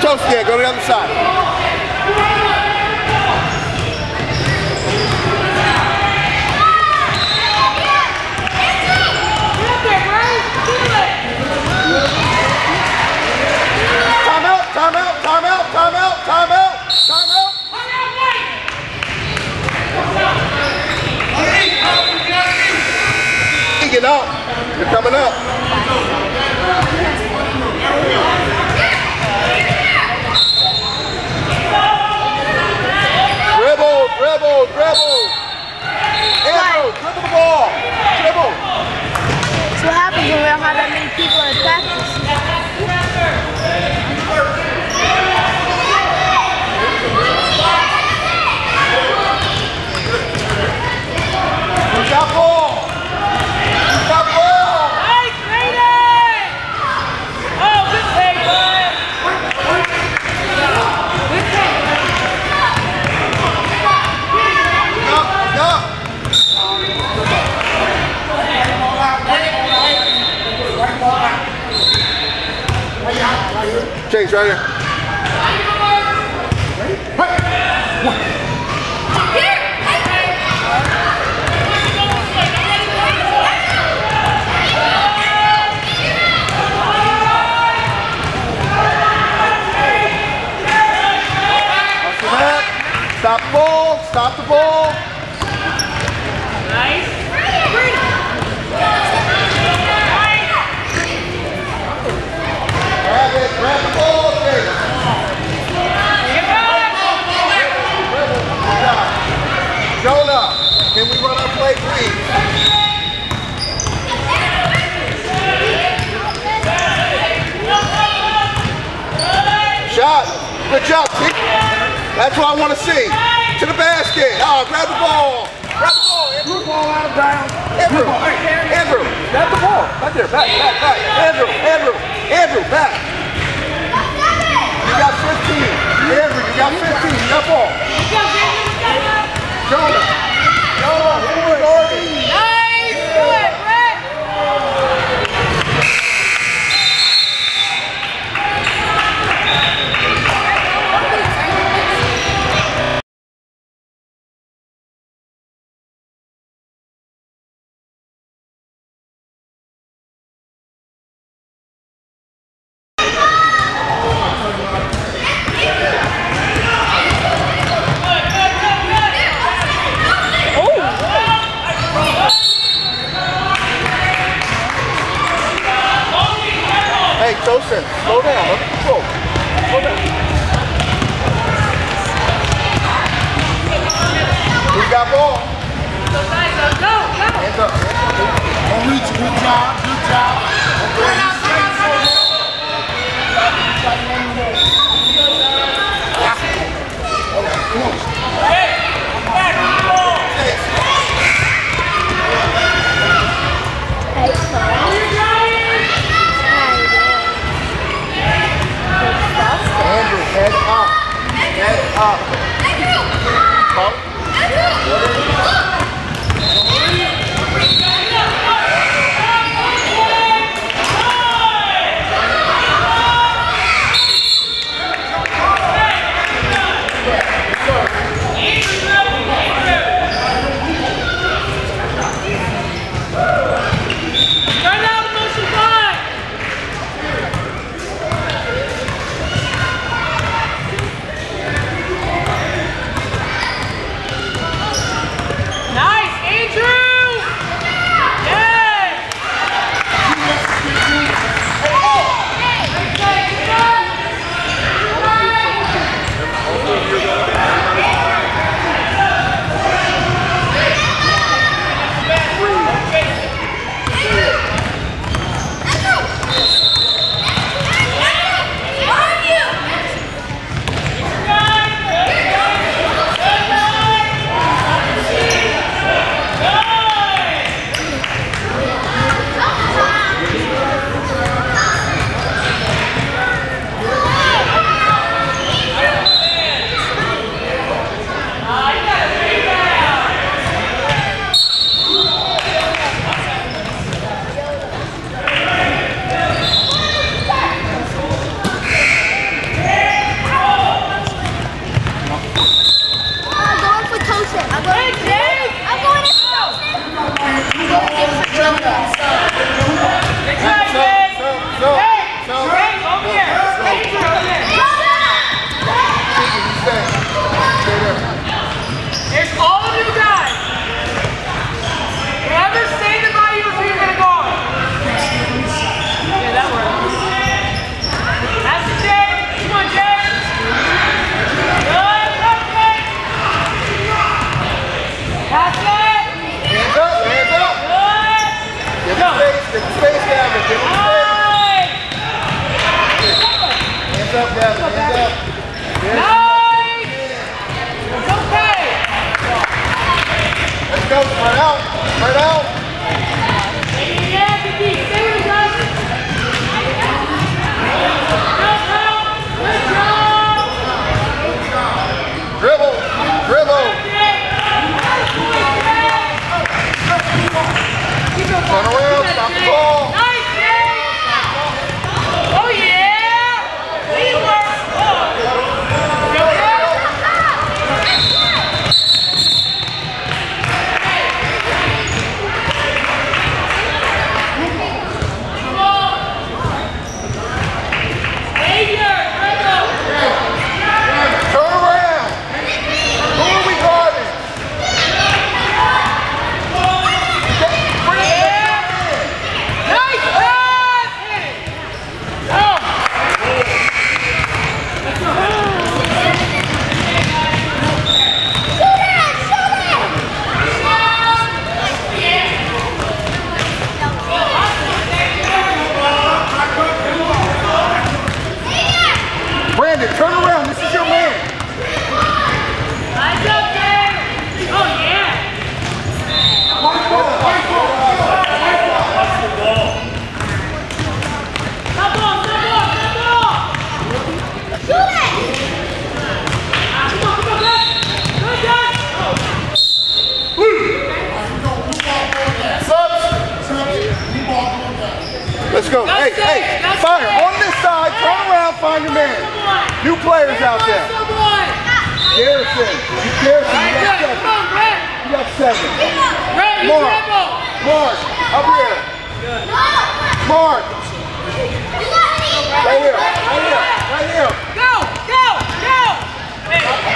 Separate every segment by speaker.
Speaker 1: Coast again. Go to the other side.
Speaker 2: You're coming up there, Bryce. Feel it.
Speaker 1: Time out, time out, time out, time out, time out, time out.
Speaker 2: Hurry up, Mike.
Speaker 1: Get up. You're coming up. Dribble, dribble, dribble. Andrew, dribble the ball. Dribble.
Speaker 3: That's what happens when we don't have that many people in practice.
Speaker 1: Who's got ball? Who's got ball?
Speaker 2: Nice, Brayden. Oh, good play, bud. Good play.
Speaker 1: Up, up. Chase right here. Stop the ball. Stop the ball.
Speaker 2: Nice.
Speaker 1: Grab it. Grab the ball. Chase.
Speaker 2: Get back.
Speaker 1: Good job. Jonah, can we run our play, please? Shot. Good job. See? That's what I want to see. To the basket. Oh, grab the ball. Grab the ball. Andrew. ball out of bounds. Andrew. Andrew. Grab the ball. Right there. Back, back, back. Andrew. Andrew. Andrew, back. You got 15. Andrew, you got 15. You ball. Jonah. Jonah. Let's go. Hey,
Speaker 2: That's
Speaker 1: hey,
Speaker 2: that's
Speaker 1: fire.
Speaker 2: it.
Speaker 1: On this side, turn around, find your man. New players out there. Garrison. You Garrison, you got seven.
Speaker 2: Come on, Brett.
Speaker 1: You got seven. Mark. Mark, up here. Mark, right here, right here, right here.
Speaker 2: Go, go, go. Hey.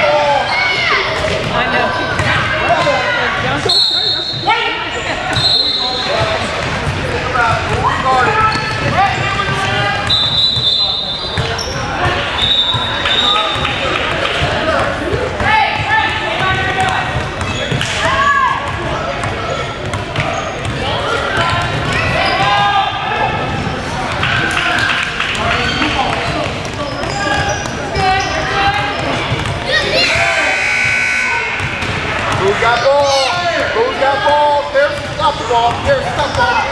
Speaker 1: Who's got ball? Who's got ball? There's stop the ball. There's stop the ball.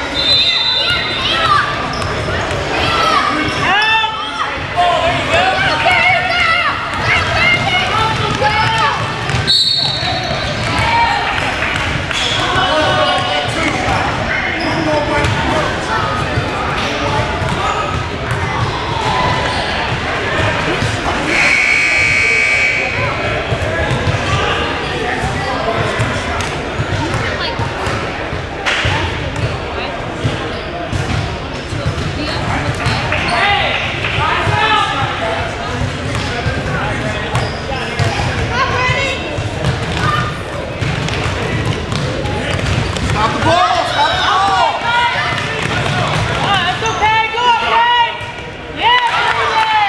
Speaker 1: Stop the ball. Stop the ball.
Speaker 2: Oh, that's okay. Go up, Dave. Yeah, baby.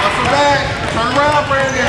Speaker 1: Hustle back. Turn around, Brandon.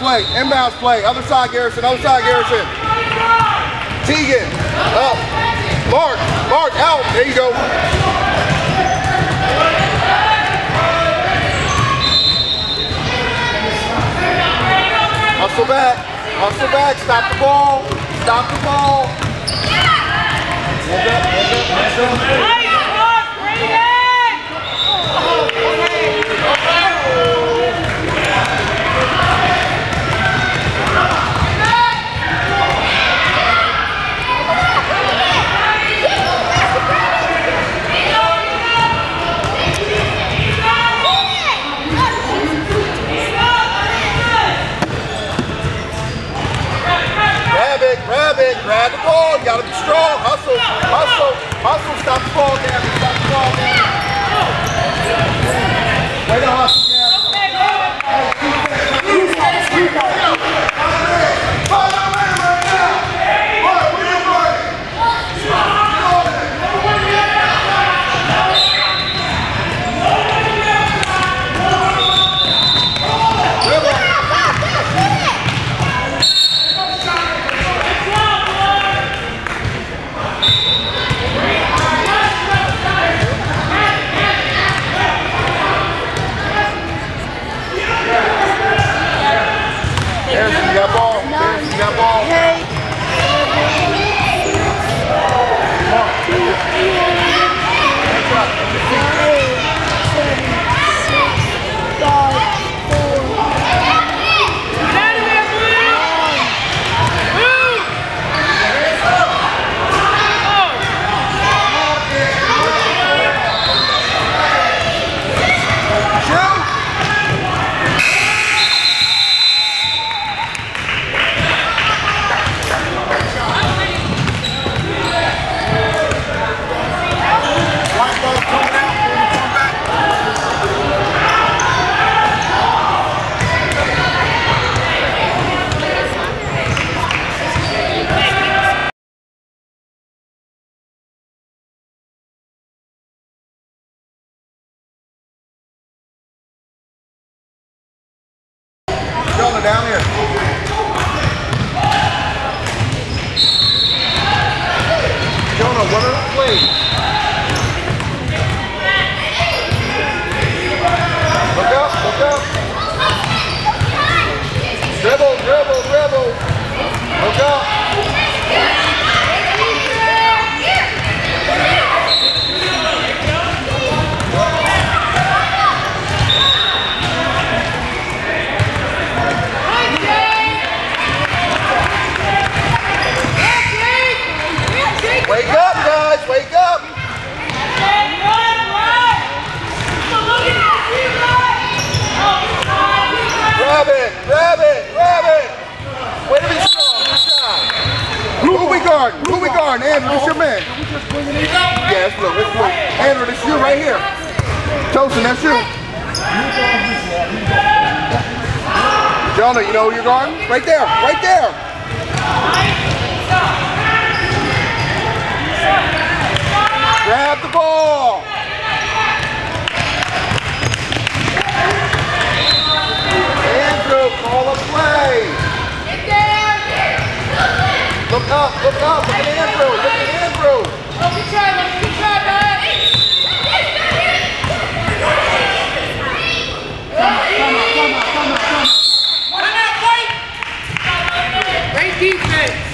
Speaker 1: Hey, inbounds play. Other side, Garrison. Other side, Garrison. Tegan. Up. Mark. Mark. Out. There you go. Hustle back. Hustle back. Stop the ball. Stop the ball. Hands up, hands up, hands up. Strong. Hustle, hustle, hustle. Stop ball, Alana, you know where you're going? Right there, right there. Grab the ball. Andrew, call a play. Look up, look up, look at Andrew, look at Andrew.
Speaker 2: defense.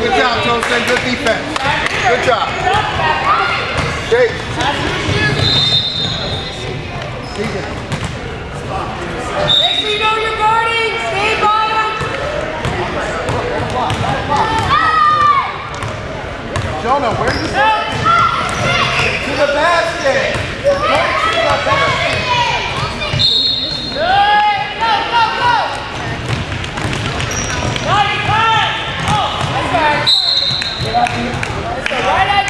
Speaker 1: Good job, Thompson. Good defense. Good job. Jake.
Speaker 2: Make sure you know you're guarding. Stay bottom.
Speaker 1: Jonah, where are you? To the basket. Go to the basket.
Speaker 2: Right
Speaker 1: at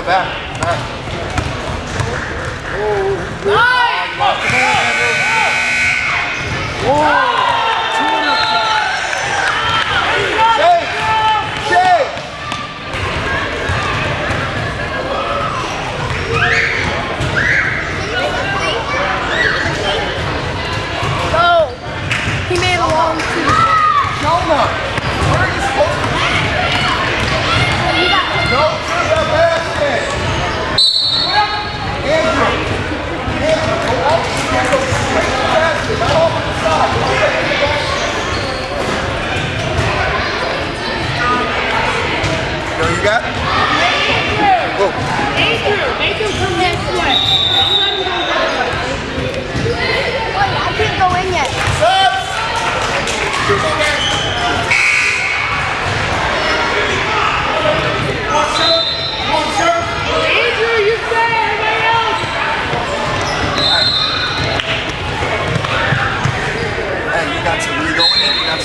Speaker 1: on the back. Yo, you got?
Speaker 3: Nathan! Nathan! Nathan!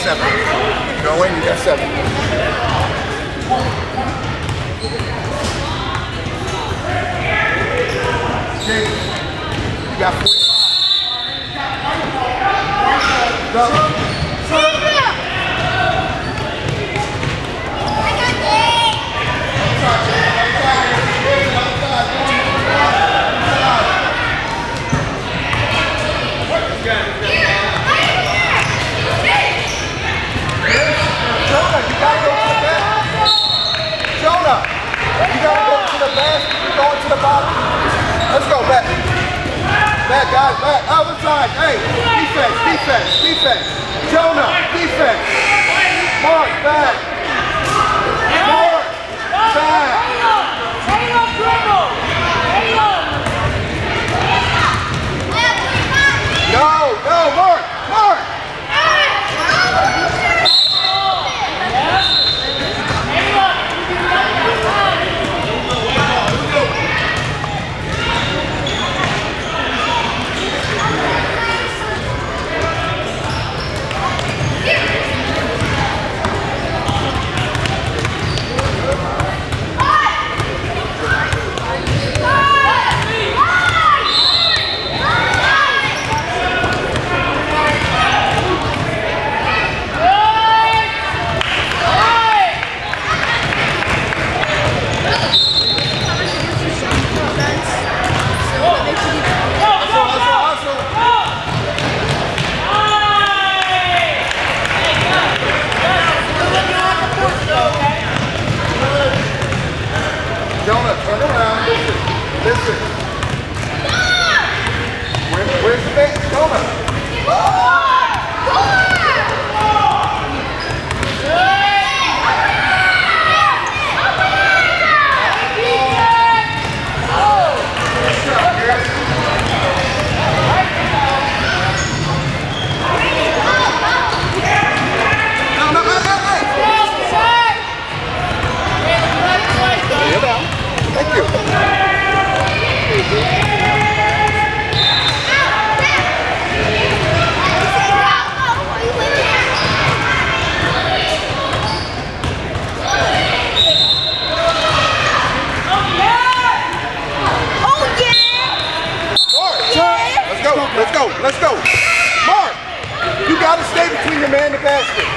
Speaker 1: seven. No, Wayne, you got seven. You got 45. No. to the bottom. Let's go back. Back, guys, back. Other side. Hey, defense, defense, defense. Jonah, defense. Mark, back. Let's go. Mark, you got to stay between the man and the basket.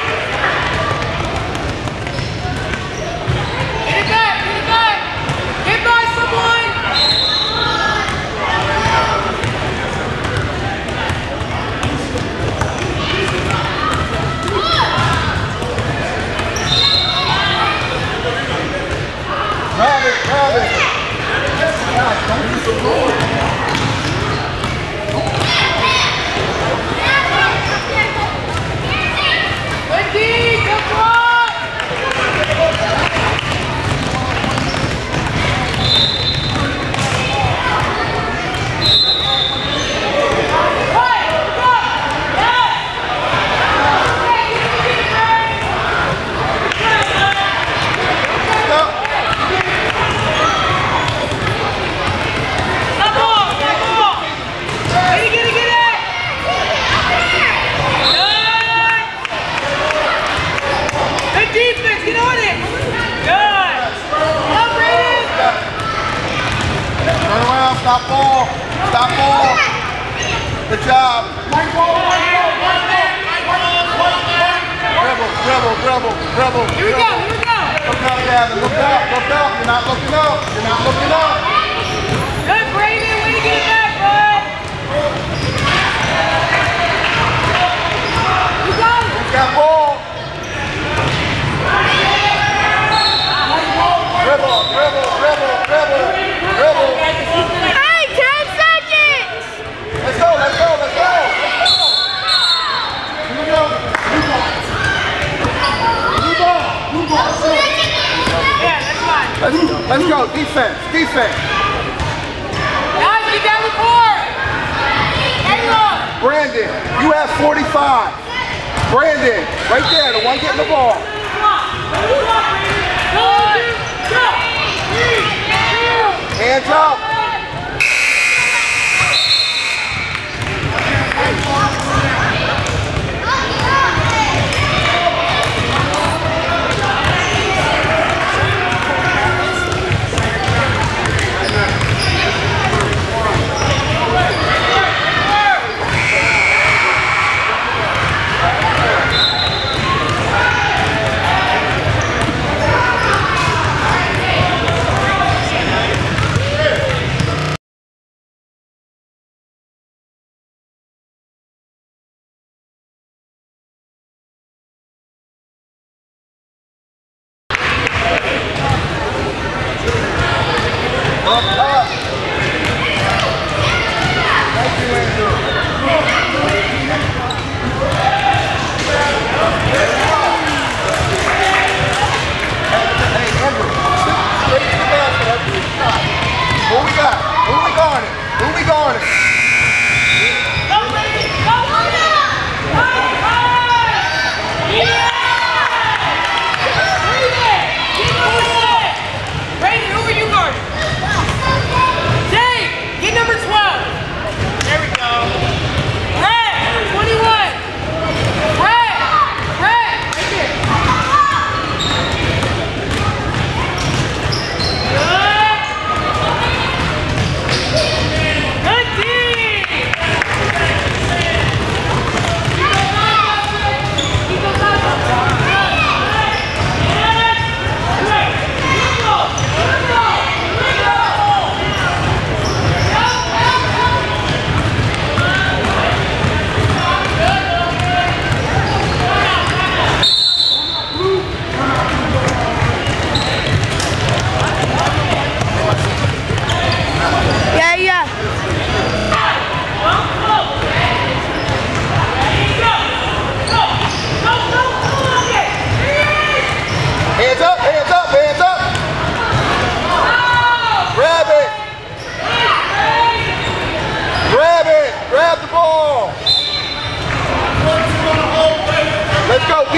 Speaker 1: Let's, let's go, defense, defense.
Speaker 2: Guys, get down the court. Everyone.
Speaker 1: Brandon, you have 45. Brandon, right there, the one getting the ball. Hands up.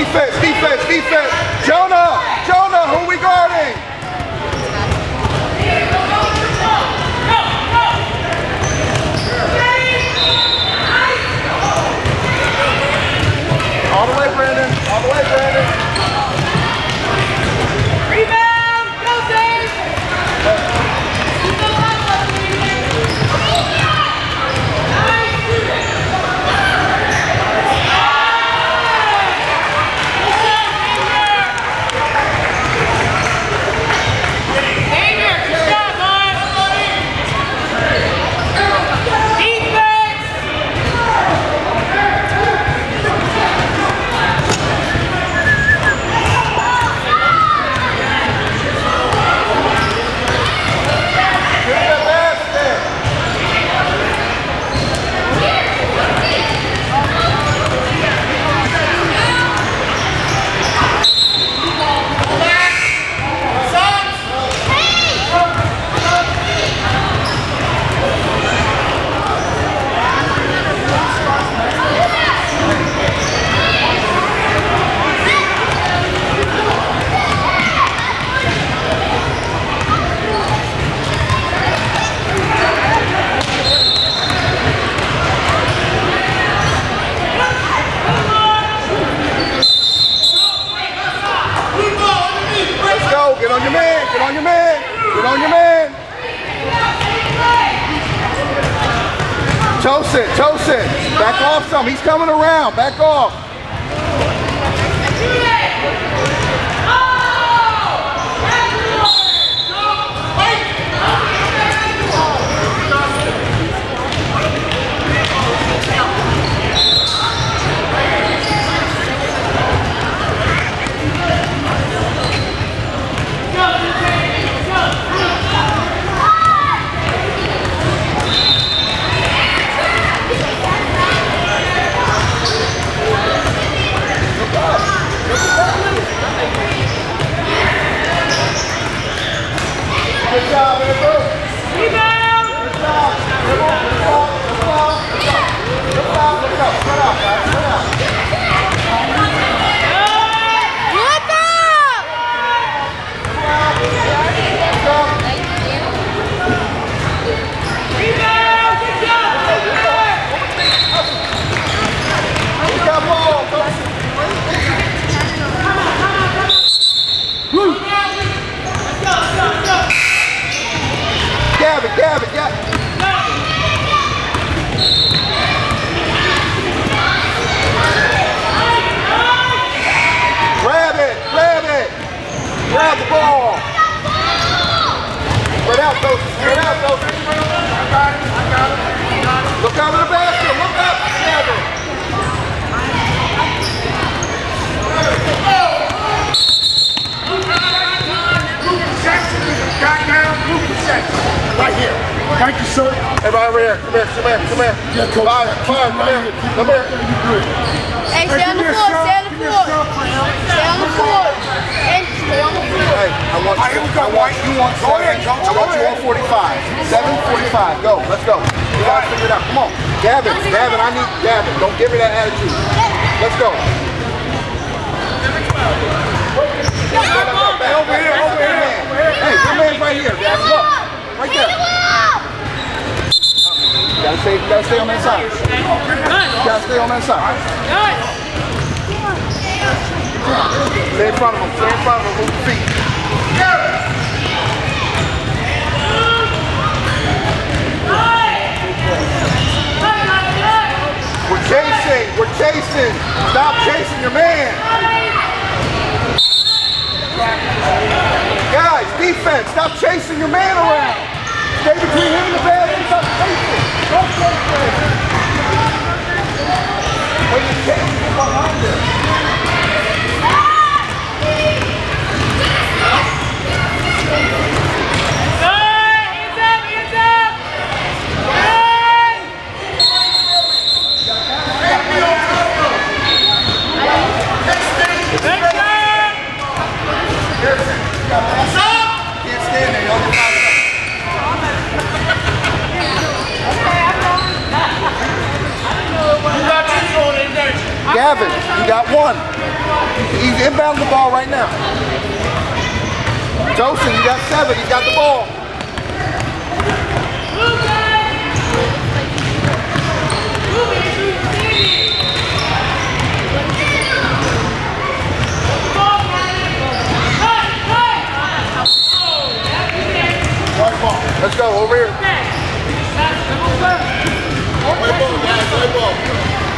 Speaker 1: Defense, defense, defense. Ball. Spread out, Tosin. Spread out, Tosin. Look over the basket. Look up, Gavin.
Speaker 4: Right here. Thank you, sir.
Speaker 1: Everybody over here. Come here, come here, come here.
Speaker 4: Yeah, coach.
Speaker 1: Fire, fire, come here. Come here.
Speaker 3: Hey, stay on the
Speaker 4: give me a
Speaker 3: floor, stay on the
Speaker 4: Give me a
Speaker 3: floor. Stay on the floor. And stay on the floor.
Speaker 1: Hey, I want
Speaker 4: All right, here we go,
Speaker 1: I want
Speaker 4: White.
Speaker 1: you on
Speaker 4: Go ahead,
Speaker 1: seven.
Speaker 4: coach.
Speaker 1: I want
Speaker 4: Go
Speaker 1: you on
Speaker 4: ahead.
Speaker 1: 45. 745. Go, let's go. You gotta figure it out. Come on. Gavin, Gavin, I need Gavin. Don't give me that attitude. Let's go. Hey, over here, over here. Hey, your man's right here, Gavin. Look. Right there. You gotta stay, you gotta stay on that side. You gotta stay on that side. Stay in front of him. Stay in front of him. Move your feet. Chasing. We're chasing. Stop chasing your man. Guys, defense. Stop chasing your man around. Stay between him and the basket. Stop chasing. Him behind him. seven. He got one. He's inbound the ball right now. Joseph, you got seven. He's got the ball. Let's go, over here.
Speaker 4: Play ball, guys, play ball.